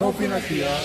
Opina aqui, ó.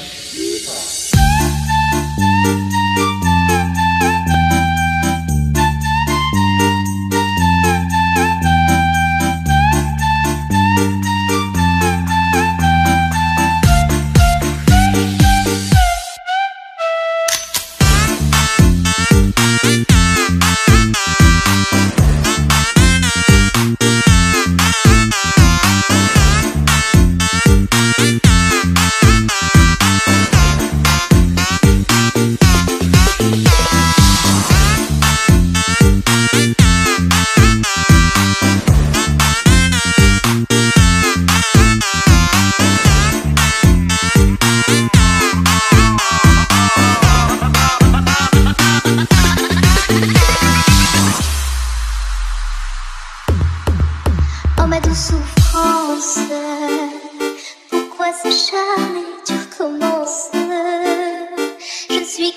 suis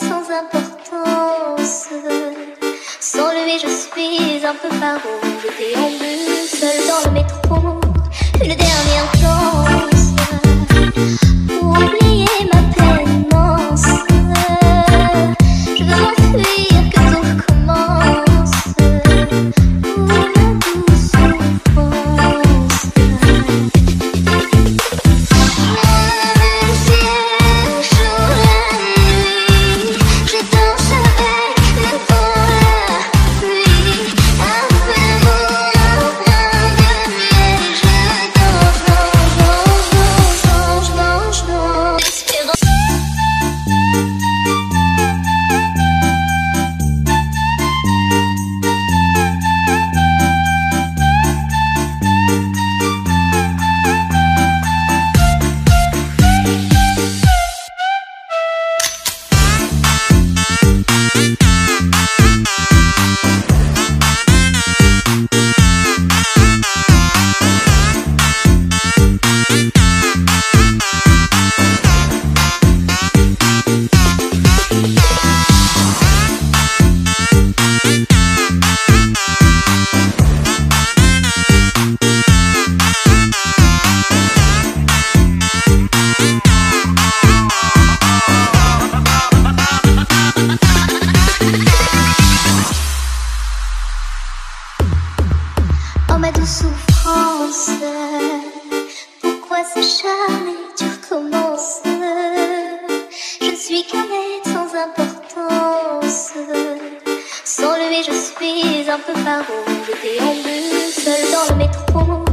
sans importance. Sans lui, je suis un peu paro. en déambule seul dans le métro. suis sans importance. Sans le et je suis un peu paro. J'étais en bus, seul dans le métro.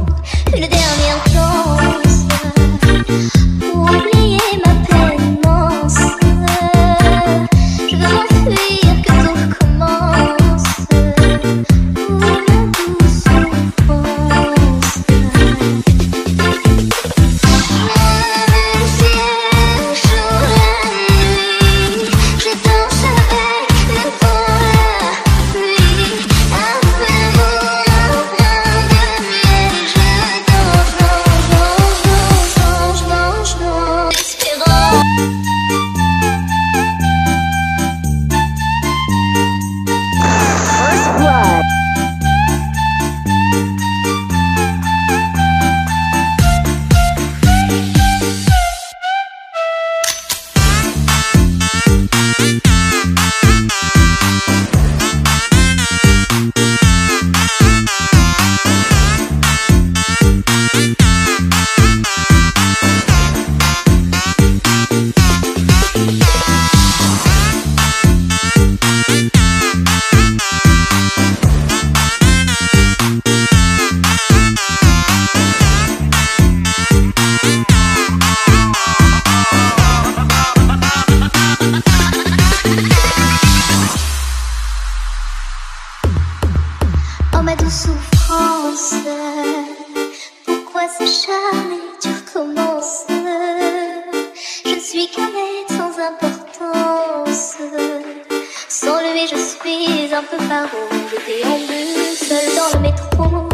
un peu paro, je déambule seul dans le métro.